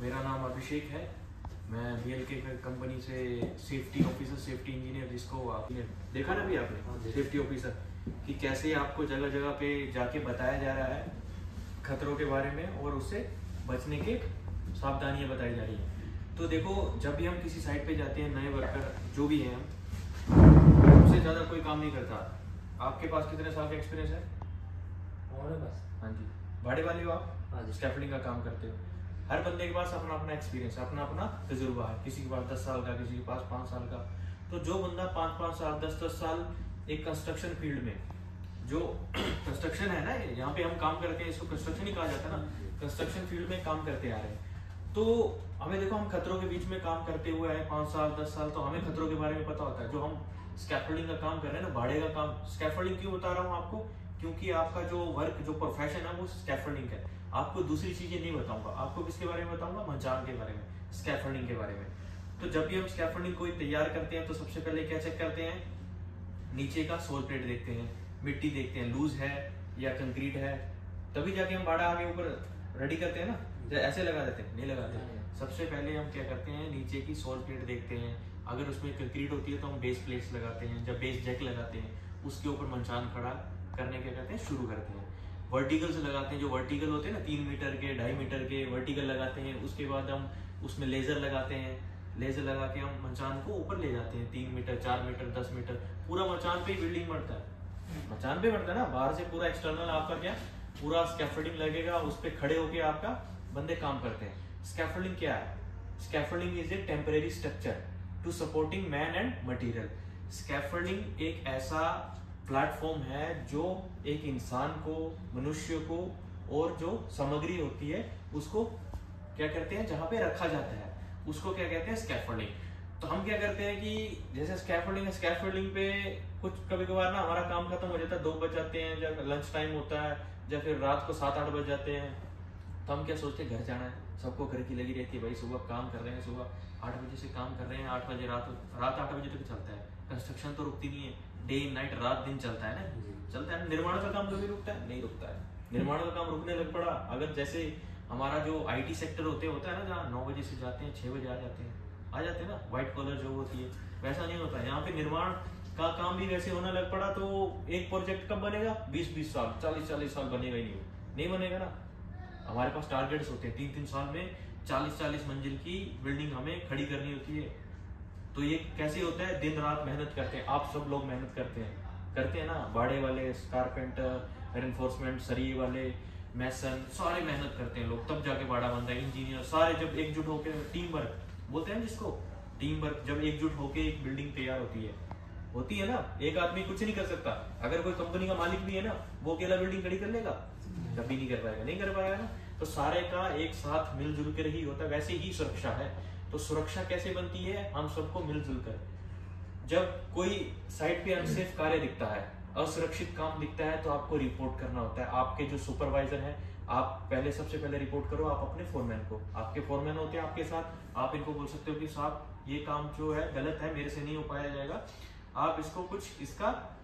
मेरा नाम अभिषेक है। मैं बी एल के कंपनी से सेफ्टी ऑफिसर सेफ्टी इंजीनियर जिसको आपने देखा ना भी हाँ, आपने सेफ्टी ऑफिसर कि कैसे आपको जगह जगह पे जाके बताया जा रहा है खतरों के बारे में और उससे बचने के सावधानियाँ बताई जा रही हैं। तो देखो जब भी हम किसी साइट पे जाते हैं नए वर्कर जो भी हैं हम हमसे ज़्यादा कोई काम नहीं करता। आपके पास कितने साल का एक्सपीरियंस है? हाँ जी। भाड़े वाले हो आप? हाँ जी। स्कैफलिंग का काम करते हो। हर बंदे के पास अपना अपना एक्सपीरियंस है, अपना अपना तजुर्बा है। किसी के पास दस साल का, किसी के पास पाँच साल का। तो जो बंदा पाँच पाँच साल, दस दस साल एक कंस्ट्रक्शन फ़ील्ड में, जो कंस्ट्रक्शन है ना यहाँ पे हम काम करते हैं, इसको कंस्ट्रक्शन ही कहा जाता है ना। कंस्ट्रक्शन फ़ील्ड में काम करते आ रहे हैं। तो हमें देखो, हम खतरों के बीच में काम करते हुए आए, पाँच साल, दस साल तो हमें खतरों के बारे में पता होता है। जो हम स्कैफोल्डिंग का काम कर रहे हैं ना भाड़े का काम स्कैफोल्डिंग क्यों बता रहा हूँ आपको? क्योंकि आपका जो वर्क जो प्रोफेशन है, वो स्कैफोल्डिंग है। आपको दूसरी चीज़ें नहीं बताऊँगा। आपको किसके बारे में बताऊँगा? मचान के बारे में स्कैफोल्डिंग के बारे में। तो जब भी हम स्कैफोल्डिंग कोई तैयार करते हैं तो सबसे पहले क्या चेक करते हैं? नीचे का सोल प्लेट देखते हैं मिट्टी देखते हैं लूज है या कंक्रीट है। तभी जाके हम बाड़ा आगे ऊपर रेडी करते हैं ना? ऐसे लगा देते हैं? नहीं लगाते। सबसे पहले हम क्या करते हैं? नीचे की सोल प्लेट देखते हैं। अगर उसमें कंक्रीट होती है तो हम बेस प्लेट्स लगाते हैं। जब बेस जैक लगाते हैं उसके ऊपर मंचान खड़ा करने क्या कहते हैं? शुरू करते हैं। वर्टिकल से लगाते हैं, जो वर्टिकल होते हैं ना, तीन मीटर के, ढाई मीटर के वर्टिकल लगाते हैं, उसके बाद हम उसमें लेजर लगाते हैं। लेजर लगा के हम मचान को ऊपर ले जाते हैं, तीन मीटर चार मीटर दस मीटर पूरा मचान पे ही बिल्डिंग बनता है। मचान पे बनता है ना? बाहर से पूरा एक्सटर्नल आपका क्या? पूरा स्कैफोल्डिंग लगेगा, उस पर खड़े होके आपका बंदे काम करते हैं। स्कैफोल्डिंग क्या है? Scaffolding is a temporary structure to supporting man and material scaffolding एक ऐसा प्लेटफॉर्म है जो एक इंसान को, मनुष्य को और जो सामग्री होती है, उसको क्या करते हैं, जहाँ पे रखा जाता है। उसको क्या कहते हैं स्कैफोल्डिंग तो हम क्या करते हैं कि जैसे स्कैफोल्डिंग स्कैफोल्डिंग पे कुछ कभी कभार ना हमारा काम खत्म हो जाता है, दो बज जाते हैं जब लंच टाइम होता है, या फिर रात को सात आठ बज जाते हैं। तो हम क्या सोचते हैं, घर जाना है। सबको घर की लगी रहती है, भाई सुबह काम कर रहे हैं, सुबह आठ बजे से काम कर रहे हैं, आठ बजे रात रात आठ बजे तक चलता है। कंस्ट्रक्शन तो रुकती नहीं है। डे नाइट रात दिन चलता है ना? चलता है निर्माण का काम कभी रुकता है नहीं रुकता है। निर्माण का काम रुकने लग पड़ा। अगर जैसे हमारा जो आईटी सेक्टर होते होता है ना जहाँ नौ बजे से जाते हैं छह बजे आ जाते हैं आ जाते हैं ना? व्हाइट कॉलर जो होती है। वैसा नहीं होता। यहाँ पे निर्माण का काम भी वैसे होने लग पड़ा तो एक प्रोजेक्ट कब बनेगा? बीस बीस साल चालीस चालीस साल बनेगा ही नहीं। नहीं बनेगा ना? हमारे पास टारगेट्स होते हैं। तीन तीन साल में चालीस चालीस मंजिल की बिल्डिंग हमें खड़ी करनी होती है। तो ये कैसे होता है? दिन रात मेहनत करते हैं। आप सब लोग मेहनत करते हैं। करते हैं ना? बाड़े वाले कारपेंटर एनफोर्समेंट सरी वाले मैसन सारे मेहनत करते हैं लोग। तब जाके बाड़ा बनता है। इंजीनियर सारे जब एकजुट होकर टीम वर्क बोलते हैं जिसको? टीम वर्क जब एकजुट होकर एक बिल्डिंग तैयार होती है। होती है ना? एक आदमी कुछ नहीं कर सकता। अगर कोई कंपनी का मालिक भी है ना, वो अकेला बिल्डिंग खड़ी कर लेगा। कभी नहीं कर पाएगा। नहीं कर पाएगा ना? तो सारे का एक साथ मिलजुल ही होता है। वैसे ही सुरक्षा है। तो सुरक्षा कैसे बनती है? हम सबको मिलजुल कर। जब कोई साइट पे अनसेफ कार्य दिखता है, असुरक्षित काम दिखता है तो आपको रिपोर्ट करना होता है। आपके जो सुपरवाइजर है, आप पहले सबसे पहले रिपोर्ट करो आप अपने फोरमैन को। आपके फोरमैन होते हैं आपके साथ। आप इनको बोल सकते हो कि, साहब, ये काम जो है, गलत है, मेरे से नहीं हो पाया जाएगा। आप इसको कुछ इसका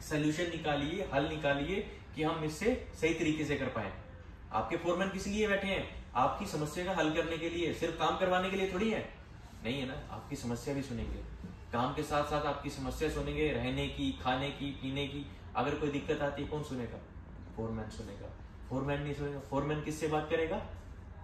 सोल्यूशन निकालिए, हल निकालिए कि हम इससे सही तरीके से कर पाए। आपके फोरमैन किस लिए बैठे हैं? आपकी समस्या का हल करने के लिए, सिर्फ़ काम करवाने के लिए थोड़ी है? नहीं है ना? आपकी समस्या भी सुनेंगे। काम के साथ साथ आपकी समस्या सुनेंगे, रहने की, खाने की, पीने की। अगर कोई दिक्कत आती है, कौन सुनेगा? फोरमैन सुनेगा। फोरमैन नहीं सुनेगा। फोरमैन किससे बात करेगा?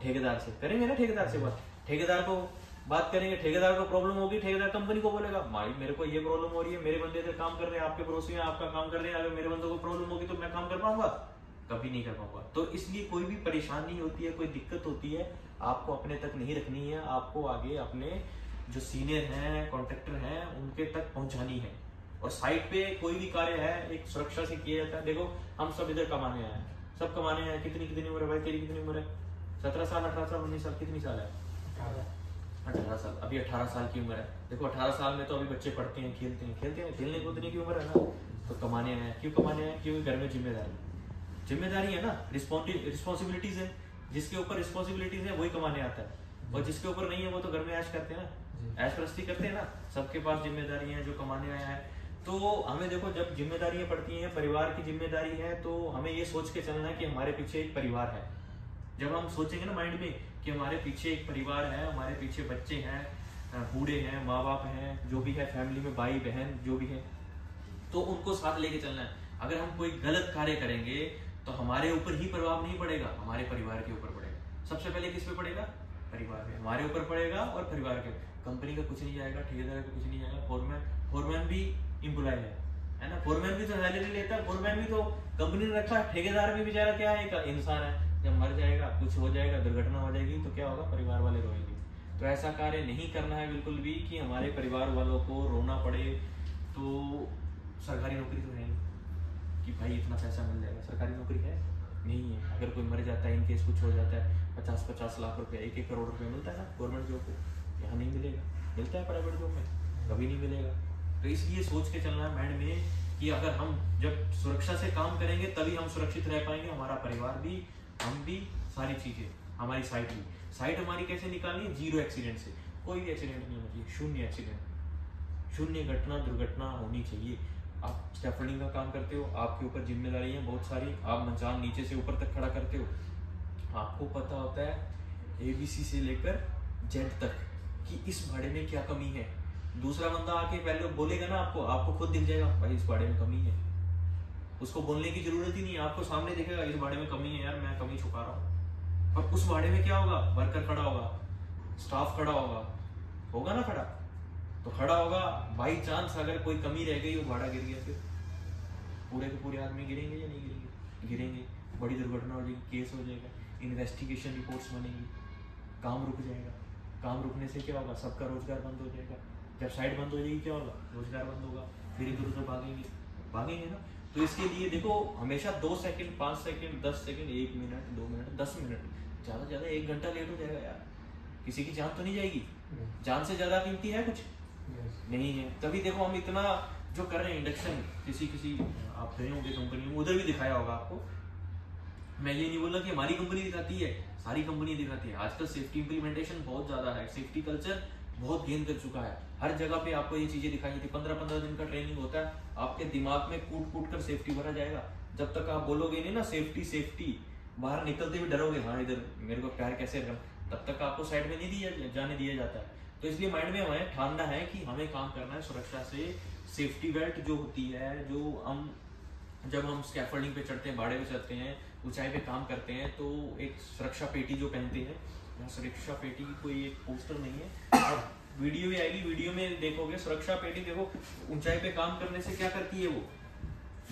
ठेकेदार से। करेंगे ना ठेकेदार से बात? ठेकेदार को बात करेंगे। ठेकेदार को प्रॉब्लम होगी, ठेकेदार कंपनी को बोलेगा, भाई, मेरे को ये प्रॉब्लम हो रही है, मेरे बंदे से काम कर रहे हैं, आपके पड़ोसी में आपका काम कर रहे हैं, अगर मेरे बंदों को प्रॉब्लम होगी तो मैं काम कर पाऊँगा। कभी नहीं कर पाऊँगा। तो इसलिए कोई भी परेशानी होती है कोई दिक्कत होती है आपको अपने तक नहीं रखनी है आपको आगे अपने जो सीनियर हैं कॉन्ट्रेक्टर हैं उनके तक पहुंचानी है। और साइट पे कोई भी कार्य है एक सुरक्षा से किया जाता है। देखो हम सब इधर कमाने आए हैं। सब कमाने आए कितनी कितनी उम्र है भाई? तेरी कितनी उम्र है? सत्रह साल अठारह साल उन्नीस साल कितनी साल है? अठारह। साल। अभी अठारह साल की उम्र है। देखो अठारह साल में तो अभी बच्चे पढ़ते हैं खेलते हैं। खेलते हैं खेलने कूदने की उम्र है ना। तो कमाने आए क्यों कमाने आए क्योंकि घर में ज़िम्मेदारी? ज़िम्मेदारी है ना रिस्पॉन्सिबिलिटीज है। जिसके ऊपर रिस्पॉन्सिबिलिटीज है वही कमाने आता है। और जिसके ऊपर नहीं है वो तो घर में ऐश करते हैं ना। ऐश प्रस्ती करते हैं ना सबके पास ज़िम्मेदारी है जो कमाने आया है। तो हमें देखो जब जिम्मेदारियाँ पड़ती हैं परिवार की ज़िम्मेदारी है तो हमें ये सोच के चलना है कि हमारे पीछे एक परिवार है। जब हम सोचेंगे ना माइंड में कि हमारे पीछे एक परिवार है हमारे पीछे बच्चे हैं बूढ़े हैं माँ बाप हैं जो भी है फैमिली में भाई बहन जो भी है तो उनको साथ लेके चलना है। अगर हम कोई गलत कार्य करेंगे तो हमारे ऊपर ही प्रभाव नहीं पड़ेगा, हमारे परिवार के ऊपर पड़ेगा। सबसे पहले किस पे पड़ेगा? परिवार पे। हमारे ऊपर पड़ेगा और परिवार के कंपनी का कुछ नहीं जाएगा, ठेकेदार का कुछ नहीं जाएगा फोरमैन फोरमैन भी इम्प्लॉय है है ना? फोरमैन भी तो सैलरी लेता है फोरमैन भी तो कंपनी ने रखा, ठेकेदार भी बेचारा क्या है? इंसान है। जब मर जाएगा, कुछ हो जाएगा, दुर्घटना हो जाएगी तो क्या होगा? परिवार वाले रोएँगे। तो ऐसा कार्य नहीं करना है बिल्कुल भी कि हमारे परिवार वालों को रोना पड़े तो सरकारी नौकरी तो है। कि भाई इतना पैसा मिल जाएगा, सरकारी नौकरी है? नहीं है। अगर कोई मर जाता है इनकेस कुछ हो जाता है पचास पचास लाख रुपए एक एक करोड़ रुपए मिलता है ना गवर्नमेंट जॉब को यहाँ नहीं मिलेगा। मिलता है प्राइवेट जॉब में, कभी नहीं मिलेगा। तो इसलिए सोच के चलना है माइंड में कि अगर हम जब सुरक्षा से काम करेंगे, तभी हम सुरक्षित रह पाएँगे, हमारा परिवार भी, हम भी, सारी चीज़ें, हमारी साइट भी। साइट हमारी कैसे निकालनी है? ज़ीरो एक्सीडेंट से। कोई भी एक्सीडेंट नहीं होना चाहिए, शून्य एक्सीडेंट शून्य घटना दुर्घटना होनी चाहिए। आप स्टैफोल्डिंग का काम करते हो, आपके ऊपर ज़िम्मेदारी है बहुत सारी आप मंचान नीचे से ऊपर तक खड़ा करते हो। आपको पता होता है एबीसी से लेकर जेड तक कि इस भाड़े में क्या कमी है। दूसरा बंदा आके पहले बोलेगा ना आपको आपको खुद दिख जाएगा, भाई, इस भाड़े में कमी है। उसको बोलने की ज़रूरत ही नहीं आपको सामने दिखेगा, इस भाड़े में कमी है यार, मैं कमी छुपा रहा हूँ। पर उस भाड़े में क्या होगा? वर्कर खड़ा होगा, स्टाफ खड़ा होगा। होगा ना खड़ा? तो खड़ा होगा बाई चांस अगर कोई कमी रह गई वो भाड़ा गिर गया फिर। पूरे के पूरे आदमी गिरेंगे या नहीं गिरेंगे? गिरेंगे। बड़ी दुर्घटना हो जाएगी केस हो जाएगा इन्वेस्टिगेशन रिपोर्ट्स बनेंगी। काम रुक जाएगा। काम रुकने से क्या होगा? सबका रोज़गार बंद हो जाएगा। जब साइड बंद हो जाएगी क्या होगा? रोज़गार बंद होगा। फिर इधर उधर भागेंगे। भागेंगे ना? तो इसके लिए देखो हमेशा दो सेकंड पाँच सेकंड दस सेकंड एक मिनट दो मिनट दस मिनट ज़्यादा से ज़्यादा एक घंटा लेट हो जाएगा यार। किसी की जान तो नहीं जाएगी? जान से ज़्यादा कीमती है कुछ? नहीं है तभी देखो हम इतना जो कर रहे हैं इंडक्शन किसी किसी, आप गए होंगे कंपनी में उधर भी दिखाया होगा आपको। मैं ये नहीं बोल रहा कि हमारी कंपनी दिखाती है, सारी कंपनी दिखाती है। आजकल सेफ्टी इंप्लीमेंटेशन बहुत ज़्यादा है सेफ्टी कल्चर बहुत गेन कर चुका है। हर जगह पे आपको ये चीज़ें दिखाई जाती है। पंद्रह पंद्रह दिन का ट्रेनिंग होता है, आपके दिमाग में कूट कूट कर सेफ्टी भरा जाएगा। जब तक आप बोलोगे नहीं ना सेफ्टी सेफ्टी बाहर निकलते भी डरोगे हाँ इधर मेरे को पैर कैसे तब तक आपको साइड में नहीं दिया, जाने दिया जाता है। तो इसलिए माइंड में हमें ठानना है कि हमें काम करना है सुरक्षा से। सेफ्टी बेल्ट जो होती है, जो हम, जब हम स्कैफोल्डिंग पे चढ़ते हैं, बाड़े पे चढ़ते हैं, ऊंचाई पे काम करते हैं तो एक सुरक्षा पेटी जो पहनते हैं सुरक्षा पेटी की कोई एक पोस्टर नहीं है। अब वीडियो भी आएगी वीडियो में देखोगे, सुरक्षा पेटी देखो, ऊंचाई पे काम करने से क्या करती है वो?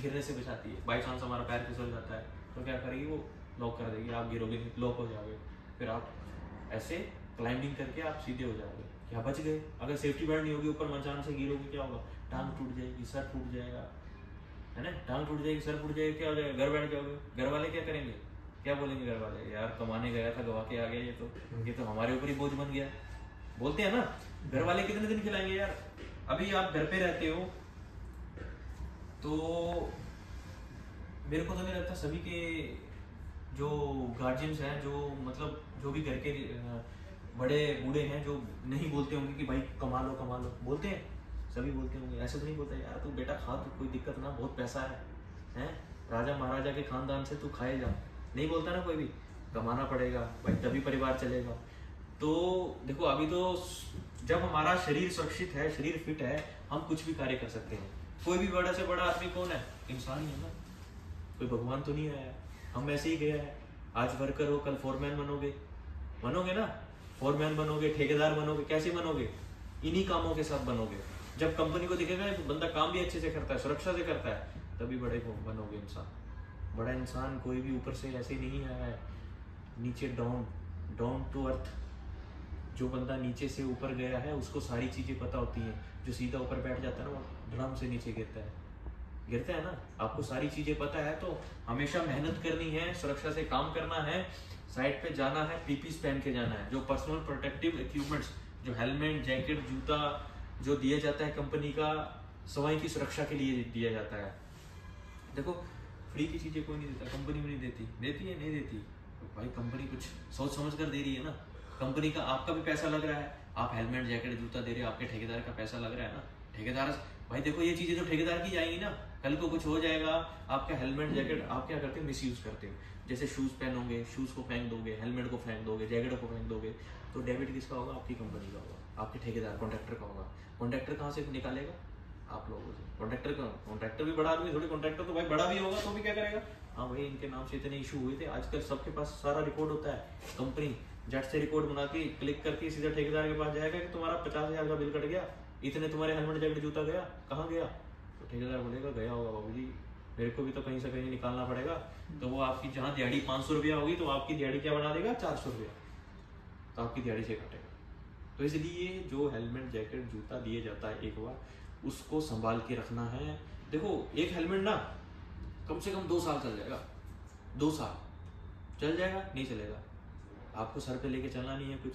गिरने से बचाती है। बाई चांस हमारा पैर फिसल जाता है तो क्या करेगी वो? लॉक कर देगी। आप गिरोगे लॉक हो जाओगे। फिर आप ऐसे क्लाइंबिंग करके आप सीधे हो जाओगे। क्या बच गए। अगर सेफ्टी बेल्ट नहीं होगी, ऊपर मचान से गिरोगे, क्या होगा? टांग टूट जाएगी, सर टूट जाएगा। है ना? टांग टूट जाएगी, सर टूट जाएगी, क्या हो जाएगा? घर बैठ जाओगे घर वाले क्या करेंगे? क्या बोलेंगे घर वाले? यार, कमाने गया था, गवा के आ गया ये तो। ये तो हमारे ऊपर ही बोझ बन गया। बोलते हैं ना, घर वाले कितने दिन खिलाएँगे यार? अभी आप घर पे रहते हो तो मेरे को तो नहीं लगता सभी के जो गार्जियंस हैं, जो मतलब जो भी घर के बड़े बूढ़े हैं जो नहीं बोलते होंगे कि भाई कमा लो कमा लो। बोलते हैं। सभी बोलते होंगे। ऐसे तो नहीं बोलते। यार, तू बेटा खा तो कोई दिक्कत ना, बहुत पैसा है। हैं? राजा महाराजा के खानदान से तू खाए जा। नहीं बोलता ना कोई भी। कमाना पड़ेगा, भाई तभी परिवार चलेगा। तो देखो, अभी तो जब हमारा शरीर सुरक्षित है, शरीर फिट है, हम कुछ भी कार्य कर सकते हैं। कोई भी बड़ा से बड़ा आदमी कौन है? इंसान ही है ना। कोई भगवान तो नहीं आया हम ऐसे ही गया है। आज वर्कर हो, कल फोरमैन बनोगे। बनोगे ना? फोरमैन बनोगे, ठेकेदार बनोगे, कैसे बनोगे? इन्हीं कामों के साथ बनोगे। जब कंपनी को दिखेगा कि बंदा काम भी अच्छे से करता है, सुरक्षा से करता है, तभी बड़े बनोगे इंसान। बड़ा इंसान कोई भी ऊपर से ऐसे नहीं आया है। नीचे डाउन डाउन टू अर्थ जो बंदा नीचे से ऊपर गया है, उसको सारी चीज़ें पता होती हैं। जो सीधा ऊपर बैठ जाता है ना, वो धड़ाम से नीचे गिरता है। गिरता है ना? आपको सारी चीज़ें पता है तो हमेशा मेहनत करनी है, सुरक्षा से काम करना है। साइड पे जाना है, पीपीस पहन के जाना है। जो पर्सनल प्रोटेक्टिव इक्विपमेंट्स जो हेलमेट जैकेट जूता, जो दिया जाता है कंपनी का, सवाई की सुरक्षा के लिए दिया जाता है। देखो फ्री की चीज़ें कोई नहीं देता कंपनी भी नहीं देती। देती है, नहीं देती। तो भाई कंपनी कुछ सोच समझ कर दे रही है ना। कंपनी का आपका भी पैसा लग रहा है। आप हेलमेट जैकेट जूता दे रहे हो, आपके ठेकेदार का पैसा लग रहा है ना। ठेकेदार भाई देखो, ये चीज़ें तो ठेकेदार की जाएँगी ना, कल को कुछ हो जाएगा, आपका हेलमेट जैकेट आप क्या करते हो मिस यूज़ करते हो। जैसे शूज़ पहनोगे शूज़ को फेंक दोगे हेलमेट को फेंक दोगे जैकेट को फेंक दोगे तो डेबिट किसका होगा? आपकी कंपनी का होगा, आपके ठेकेदार कॉन्ट्रैक्टर का होगा। कॉन्ट्रैक्टर कहाँ से निकालेगा? आप लोगों से। कॉन्ट्रैक्टर का कॉन्ट्रैक्टर भी बड़ा आदमी, थोड़ी कॉन्ट्रैक्टर तो भाई बड़ा भी होगा तो भी क्या करेगा? हाँ भाई, इनके नाम से इतने इशू हुए थे। आजकल सबके पास सारा रिकॉर्ड होता है। कंपनी जट से रिकॉर्ड बना के क्लिक करके सीधा ठेकेदार के पास जाएगा कि तुम्हारा पचास हज़ार का बिल कट गया। इतने तुम्हारे हेलमेट जैकेट जूता गया, कहाँ गया? तो ठेकेदार बोलेगा, गया होगा बाबू जी। मेरे को भी तो कहीं से कहीं निकालना पड़ेगा। तो वो आपकी जहाँ दिहाड़ी पाँच सौ रुपया होगी तो आपकी दिहाड़ी क्या बना देगा? चार सौ रुपया। तो आपकी दिहाड़ी से काटेगा। तो इसलिए जो हेलमेट जैकेट जूता दिए जाता है एक बार, उसको संभाल के रखना है। देखो, एक हेलमेट ना, कम से कम दो साल चल जाएगा। दो साल। चल जाएगा, नहीं चलेगा। आपको सर पे लेके चलना नहीं है कुछ।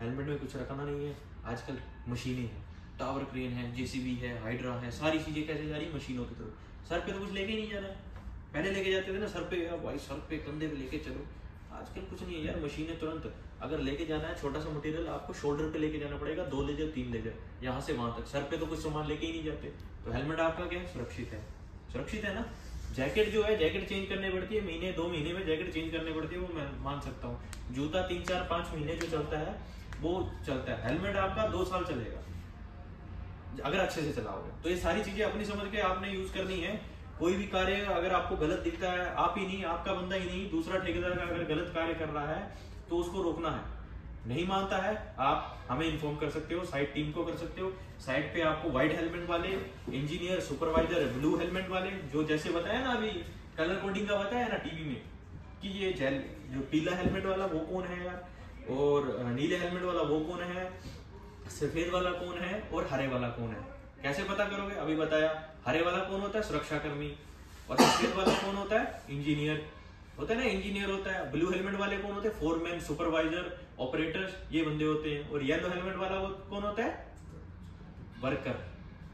हेलमेट में कुछ रखना नहीं है। आजकल मशीनें हैं। टावर क्रेन है, जेसीबी है, हाइड्रा है, सारी चीज़ें कैसे जा रही मशीनों की तरफ़। सर पे तो कुछ लेके नहीं जाना है पहले लेके जाते थे ना, सर पे भाई सर पे कंधे पे लेके चलो। आजकल कुछ नहीं है यार, मशीनें तुरंत, अगर लेके जाना है छोटा सा मटेरियल आपको शोल्डर पे लेके जाना पड़ेगा, दो लेजर, तीन लेजर, यहाँ से वहाँ तक। सर पे तो कुछ सामान लेके ही नहीं जाते। तो हेलमेट आपका क्या है? सुरक्षित है। सुरक्षित है ना? जैकेट जो है जैकेट चेंज करनी पड़ती है, महीने, दो महीने में जैकेट चेंज करनी पड़ती है, वो मैं मान सकता हूँ। जूता तीन, चार, पाँच महीने जो चलता है, वो चलता है। हेलमेट आपका दो साल चलेगा। अगर अच्छे से चलाओगे। तो ये सारी चीज़ें अपनी समझ के आपने यूज़ करनी है। कोई भी कार्य अगर आपको गलत दिखता है, आप ही नहीं, आपका बंदा ही नहीं, दूसरा ठेकेदार का अगर गलत कार्य कर रहा है तो उसको रोकना है। नहीं मानता है, आप हमें इन्फॉर्म कर सकते हो साइड टीम को कर सकते हो। साइड पे आपको व्हाइट हेलमेट वाले इंजीनियर सुपरवाइजर ब्लू हेलमेट वाले, जो जैसे बताया ना अभी कलर कोडिंग का बताया ना टीवी में, कि ये जेल जो पीला हेलमेट वाला वो कौन है यार? और नीले हेलमेट वाला वो कौन है? सफ़ेद वाला कौन है और हरे वाला कौन है? कैसे पता करोगे? अभी बताया। हरे वाला कौन होता है? सुरक्षा कर्मी और सफ़ेद वाला कौन होता है? इंजीनियर। होता है ना, इंजीनियर होता है। ब्लू हेलमेट वाले कौन होते हैं? फोरमैन, सुपरवाइजर, ऑपरेटर्स, ये बंदे होते हैं। और येलो हेलमेट वाला वो कौन होता है? वर्कर।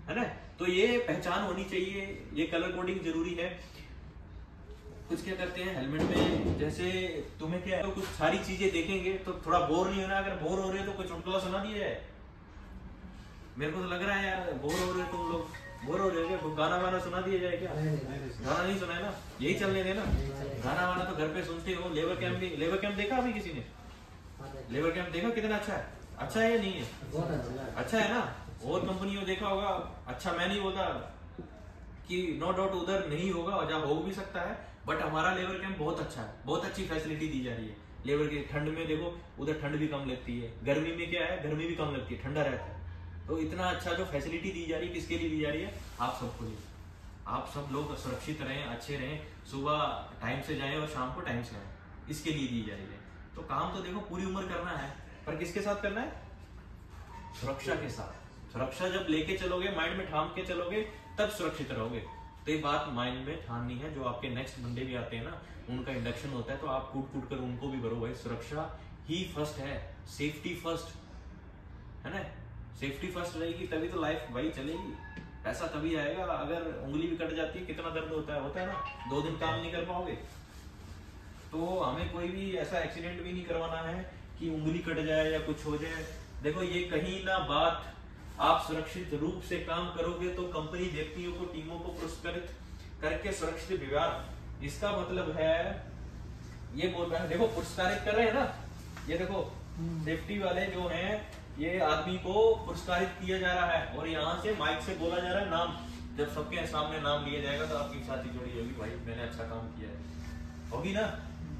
है ना? तो ये पहचान होनी चाहिए। ये कलर कोडिंग ज़रूरी है। कुछ क्या करते हैं? हेलमेट में जैसे तुम्हें क्या तो कुछ सारी चीज़ें देखेंगे तो थोड़ा बोर नहीं होना। अगर बोर हो रहे हो तो कुछ चुटकुला सुना दिया जाए मेरे को तो लग रहा है यार बोर हो रहे तुम लोग। बोर हो रहे हो गाना वाना सुना दिया जाए क्या? गाना नहीं सुना है ना? यही चलने देना गाना वाना तो घर पे सुनते हो लेबर कैंप भी लेबर कैंप देखा अभी किसी ने? लेबर कैंप देखा? कितना अच्छा है? अच्छा है या नहीं है? अच्छा है ना? और कंपनियों देखा होगा। अच्छा मैं नहीं बोलता कि नो डाउट उधर नहीं होगा और जहाँ हो भी सकता है बट हमारा लेबर कैंप बहुत अच्छा है। बहुत अच्छी फैसिलिटी दी जा रही है। लेबर के ठंड में देखो उधर ठंड भी कम लगती है। गर्मी में क्या है? गर्मी भी कम लगती है ठंडा रहता है। तो इतना अच्छा जो फैसिलिटी दी जा रही है किसके लिए दी जा रही है? आप सबको लिए। आप सब लोग सुरक्षित रहें, अच्छे रहें, सुबह टाइम से जाएँ और शाम को टाइम से आए। इसके लिए दी जा रही है। तो काम तो देखो, पूरी उम्र करना है, पर किसके साथ करना है? सुरक्षा के साथ। सुरक्षा जब लेके चलोगे माइंड में ठाम के चलोगे, तब सुरक्षित रहोगे। तो ये बात माइंड में ठाननी है। जो आपके नेक्स्ट मंडे भी आते हैं ना, उनका इंडक्शन होता है तो आप कूट कूट कर उनको भी भरो भाई। सुरक्षा ही फ़र्स्ट है। सेफ्टी फ़र्स्ट है ना? सेफ्टी फ़र्स्ट रहेगी तभी तो लाइफ भाई चलेगी। पैसा तभी आएगा अगर उंगली भी कट जाती है कितना दर्द होता है होता है ना? दो दिन काम नहीं कर पाओगे। तो हमें कोई भी ऐसा एक्सीडेंट भी नहीं करवाना है कि उंगली कट जाए या कुछ हो जाए। देखो ये कहीं ना बात आप सुरक्षित रूप से काम करोगे तो कंपनी व्यक्तियों को टीमों को पुरस्कृत करके सुरक्षित व्यवहार। इसका मतलब है ये बोल रहा है देखो पुरस्कारित कर रहे हैं ना? ये देखो सेफ्टी हम्म। वाले जो हैं ये आदमी को पुरस्कारित किया जा रहा है और यहाँ से माइक से बोला जा रहा है नाम। जब सबके सामने नाम लिया जाएगा तो आपकी छाती जोड़ी होगी, भाई, मैंने अच्छा काम किया है। होगी ना?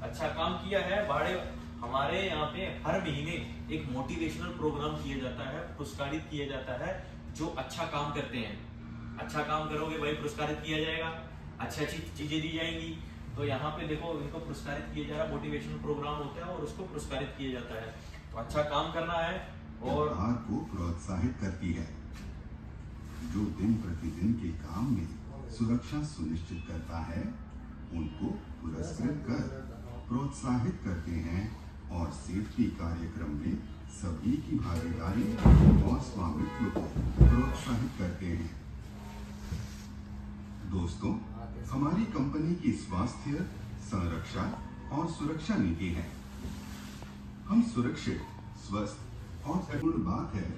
अच्छा काम किया है बाड़े हमारे यहाँ पे हर महीने एक मोटिवेशनल प्रोग्राम किया जाता है, पुरस्कारित किया जाता है, जो अच्छा काम करते हैं। अच्छा काम करोगे, भाई, पुरस्कारित किया जाएगा। अच्छी अच्छी चीज़ें दी जाएँगी। तो यहाँ पे देखो, इनको पुरस्कारित किया जा रहा है मोटिवेशनल प्रोग्राम होता है और उसको पुरस्कारित किया जाता है। तो अच्छा काम करना है और को प्रोत्साहित करती है। जो दिन प्रतिदिन के काम में सुरक्षा सुनिश्चित करता है, उनको पुरस्कृत कर प्रोत्साहित करते हैं और सेफ्टी कार्यक्रम में सभी की भागीदारी और स्वामित्व को प्रोत्साहित करते हैं। दोस्तों, हमारी कंपनी की स्वास्थ्य, संरक्षा और सुरक्षा नीति है। हम सुरक्षित, स्वस्थ और अपूर्ण बात है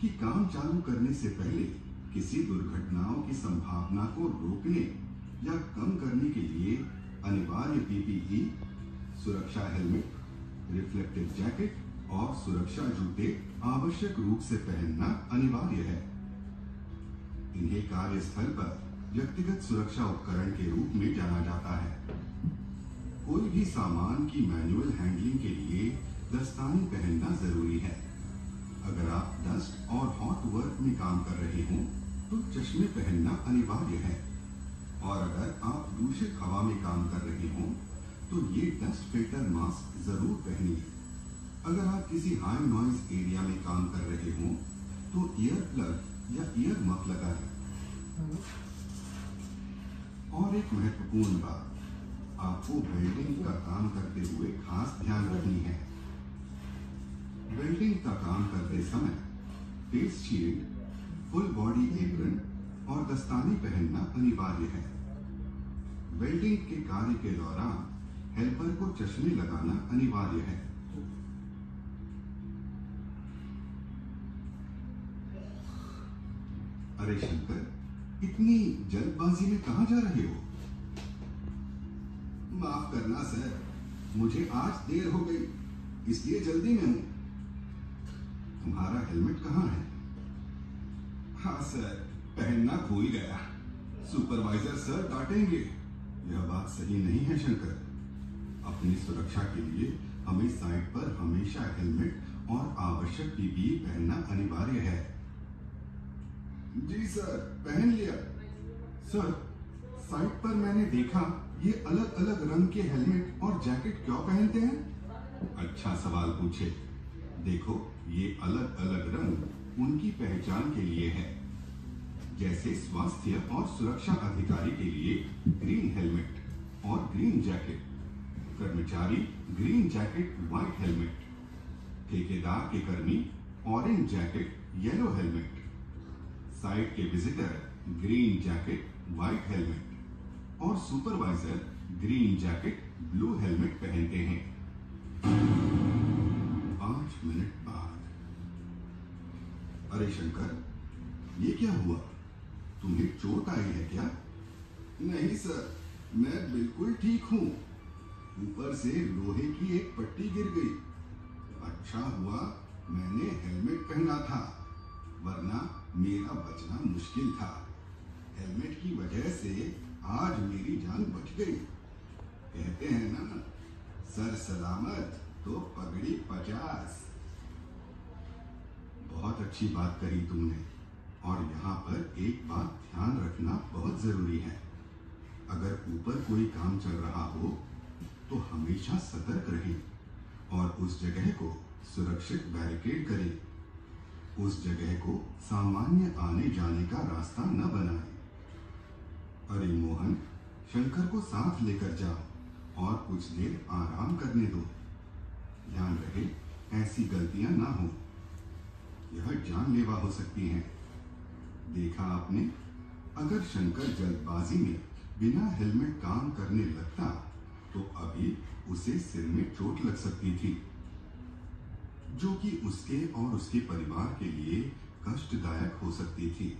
कि काम चालू करने से पहले किसी दुर्घटनाओं की संभावना को रोकने या कम करने के लिए अनिवार्य पीपीई, सुरक्षा हेलमेट, रिफ्लेक्टिव जैकेट और सुरक्षा जूते आवश्यक रूप से पहनना अनिवार्य है। इन्हें कार्यस्थल पर व्यक्तिगत सुरक्षा उपकरण के रूप में जाना जाता है। कोई भी सामान की मैनुअल हैंडलिंग के लिए दस्ताने पहनना ज़रूरी है। अगर आप डस्ट और हॉट वर्क में काम कर रहे हो तो चश्मे पहनना अनिवार्य है। और अगर आप दूषित हवा में काम कर रहे हो तो ये डस्ट फ़िल्टर मास्क ज़रूर पहनिए। अगर आप किसी हाई नॉइज़ एरिया में काम कर रहे हो तो ईयर प्लग या ईयर मफ लगाएँ और एक महत्वपूर्ण बात, आपको वेल्डिंग का काम करते हुए खास ध्यान रखनी है। वेल्डिंग का काम करते समय face shield full body apron और दस्ताने पहनना अनिवार्य है। वेल्डिंग के कार्य के दौरान हेल्पर को चश्मे लगाना अनिवार्य है। अरे शंकर, इतनी जल्दबाजी में कहा जा रहे हो? माफ़ करना, सर, मुझे आज देर हो गई, इसलिए जल्दी में हूँ। तुम्हारा हेलमेट कहाँ है? हाँ सर पहनना भूल गया। सुपरवाइजर सर डांटेंगे। यह बात सही नहीं है, शंकर। अपनी सुरक्षा के लिए हमें साइट पर हमेशा हेलमेट और आवश्यक पीपीई पहनना अनिवार्य है। जी सर पहन लिया। सर साइट पर मैंने देखा, ये अलग अलग रंग के हेलमेट और जैकेट क्यों पहनते हैं? अच्छा सवाल पूछे। देखो ये अलग अलग रंग उनकी पहचान के लिए है। जैसे स्वास्थ्य और सुरक्षा अधिकारी के लिए ग्रीन हेलमेट और ग्रीन जैकेट, कर्मचारी ग्रीन जैकेट, व्हाइट हेलमेट, ठेकेदार के कर्मी orange jacket, yellow helmet, site के visitor green jacket, white helmet और supervisor green jacket, blue helmet पहनते हैं। पाँच मिनट अरे शंकर ये क्या हुआ? तुम्हें चोट आई है क्या? नहीं, सर, मैं बिल्कुल ठीक हूँ। ऊपर से लोहे की एक पट्टी गिर गई। अच्छा हुआ मैंने हेलमेट पहना था, वरना मेरा बचना मुश्किल था। हेलमेट की वजह से आज मेरी जान बच गई। कहते हैं ना, सर सलामत तो पगड़ी पचास। बहुत अच्छी बात कही तुमने। और यहाँ पर एक बात ध्यान रखना बहुत ज़रूरी है। अगर ऊपर कोई काम चल रहा हो तो हमेशा सतर्क रहें और उस जगह को सुरक्षित बैरिकेड करें। उस जगह को सामान्य आने जाने का रास्ता न बनाएँ। अरे मोहन, शंकर को साथ लेकर जाओ और कुछ देर आराम करने दो। ध्यान रहे, ऐसी गलतियाँ ना हो। यह जानलेवा हो सकती हैं। देखा आपने? अगर शंकर जल्दबाजी में बिना हेलमेट काम करने लगता तो अभी उसे सिर में चोट लग सकती थी। जो कि उसके और उसके परिवार के लिए कष्टदायक हो सकती थी।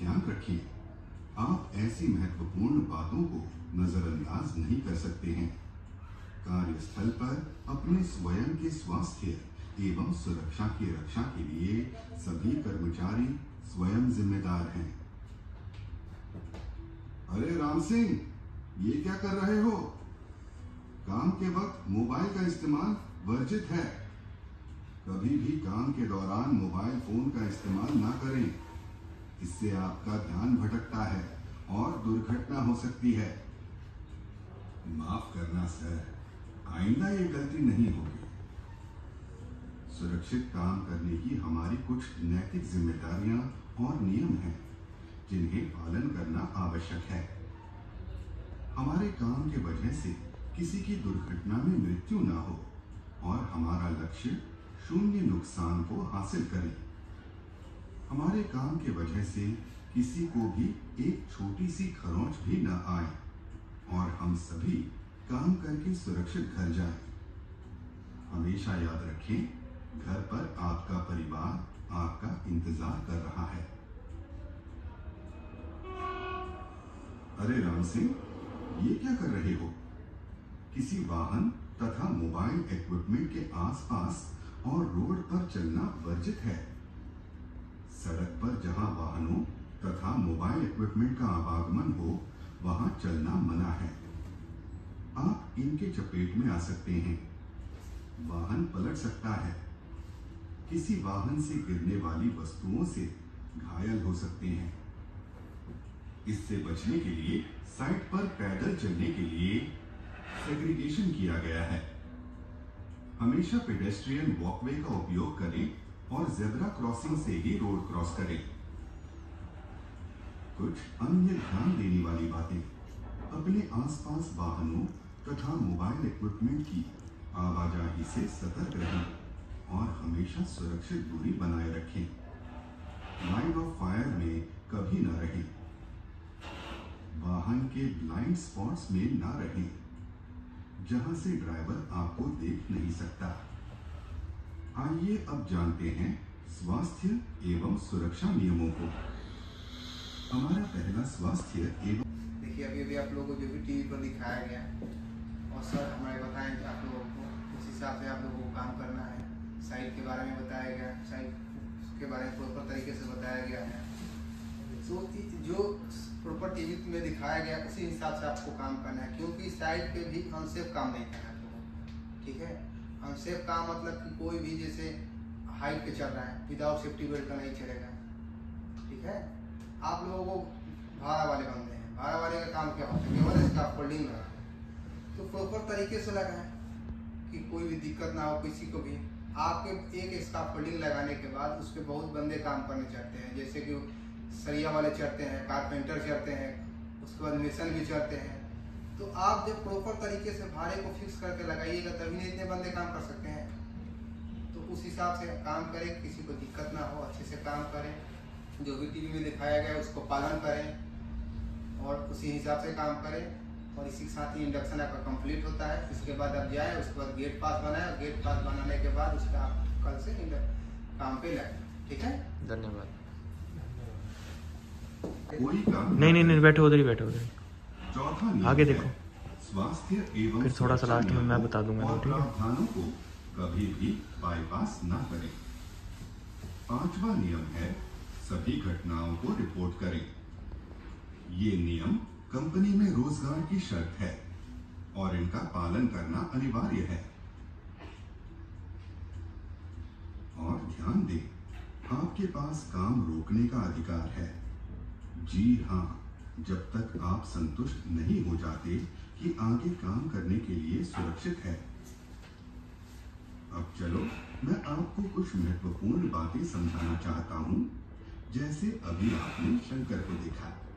ध्यान रखें, आप ऐसी महत्वपूर्ण बातों को नजरअंदाज नहीं कर सकते हैं। कार्यस्थल पर अपने स्वयं के स्वास्थ्य एवं सुरक्षा की रक्षा के लिए सभी कर्मचारी स्वयं जिम्मेदार हैं। अरे राम सिंह, ये क्या कर रहे हो? काम के वक्त मोबाइल का इस्तेमाल वर्जित है। कभी भी काम के दौरान मोबाइल फ़ोन का इस्तेमाल ना करें। इससे आपका ध्यान भटकता है और दुर्घटना हो सकती है। माफ़ करना, सर। आइंदा ये गलती नहीं होगी। सुरक्षित काम करने की हमारी कुछ नैतिक जिम्मेदारियाँ और नियम हैं, जिन्हें पालन करना आवश्यक है हमारे काम के वजह से किसी की दुर्घटना में मृत्यु ना हो और हमारा लक्ष्य शून्य नुकसान को हासिल करें हमारे काम के वजह से किसी को भी एक छोटी सी खरोंच भी न आए और हम सभी काम करके सुरक्षित घर जाएँ। हमेशा याद रखें घर पर आपका परिवार आपका इंतज़ार कर रहा है। अरे राम सिंह, ये क्या कर रहे हो? किसी वाहन तथा मोबाइल इक्विपमेंट के आसपास और रोड पर चलना वर्जित है। सड़क पर जहाँ वाहनों तथा मोबाइल इक्विपमेंट का आवागमन हो, वहाँ चलना मना है। आप इनके चपेट में आ सकते हैं। वाहन पलट सकता है। किसी वाहन से गिरने वाली वस्तुओं से घायल हो सकते हैं। इससे बचने के लिए साइट पर पैदल चलने के लिए सेग्रीगेशन किया गया है। हमेशा पेडेस्ट्रियन वॉकवे का उपयोग करें और जेब्रा क्रॉसिंग से ही रोड क्रॉस करें। कुछ अन्य ध्यान देने वाली बातें। अपने आसपास वाहनों तथा मोबाइल इक्विपमेंट की आवाजाही से सतर्क रहें। और हमेशा सुरक्षित दूरी बनाए रखें। लाइन ऑफ़ फायर में कभी न रहें। वाहन के ब्लाइंड स्पॉट्स में न रहें, जहाँ से ड्राइवर आपको देख नहीं सकता। आइए अब जानते हैं स्वास्थ्य एवं सुरक्षा नियमों को। हमारा पहला स्वास्थ्य एवं देखिए, अभी अभी आप लोगों को जो भी टीवी पर दिखाया गया और सर हमारे बताएँ आप लोगों को, उस हिसाब से आप लोगों को काम करना साइट के बारे में बताया गया साइट के बारे में प्रॉपर तरीके से बताया गया। है तो जो प्रॉपर टीवी में दिखाया गया, उसी हिसाब से आपको काम करना है, क्योंकि साइट पे भी अनसेफ काम नहीं करना है आप लोगों को, ठीक है? अनसेफ काम मतलब कि कोई भी जैसे हाइट पे चल रहा है विदाउट सेफ्टी बेल्ट का नहीं चलेगा, ठीक है? आप लोगों को भाड़ा वाले बंदे हैं, भाड़ा वाले का काम क्या होता है? इसका फोल्डिंग तो प्रॉपर तरीके से लगाएँ कि कोई भी दिक्कत ना हो, किसी को भी। आपके एक स्काफ फोल्डिंग लगाने के बाद उस पर बहुत बंदे काम करने चाहते हैं। जैसे कि सरिया वाले चढ़ते हैं कारपेंटर चढ़ते हैं, उसके बाद मिशन भी चढ़ते हैं। तो आप जब प्रॉपर तरीके से भाड़े को फिक्स करके लगाइएगा, तभी नहीं इतने बंदे काम कर सकते हैं। तो उस हिसाब से काम करें, किसी को दिक्कत ना हो, अच्छे से काम करें, जो भी टीवी में दिखाया गया है, उसको पालन करें और उसी हिसाब से काम करें। और इसी के साथ ही इंडक्शन आपका कंप्लीट होता है। इसके बाद आप जाएँ उसके बाद गेट पास बनाएँ और गेट पास बनाने के बाद उसका आप कल से काम पे लगें ठीक है? धन्यवाद। नहीं नहीं नहीं बैठो उधर ही बैठो उधर आगे देखो। स्वास्थ्य एवं फिर थोड़ा सा लास्ट में मैं बता दूँगा, ठीक है? को कभी भी बाईपास न करें। पांचवा नियम है सभी घटनाओं को रिपोर्ट करें। ये नियम कंपनी में रोज़गार की शर्त है और इनका पालन करना अनिवार्य है। और ध्यान दें, आपके पास काम रोकने का अधिकार है। जी हाँ जब तक आप संतुष्ट नहीं हो जाते कि आगे काम करने के लिए सुरक्षित है। अब चलो, मैं आपको कुछ महत्वपूर्ण बातें समझाना चाहता हूँ, जैसे अभी आपने शंकर को देखा।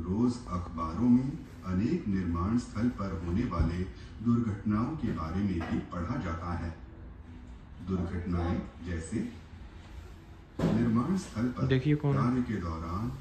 रोज अखबारों में अनेक निर्माण स्थल पर होने वाले दुर्घटनाओं के बारे में भी पढ़ा जाता है। दुर्घटनाएँ जैसे निर्माण स्थल पर देखिए कार्य के दौरान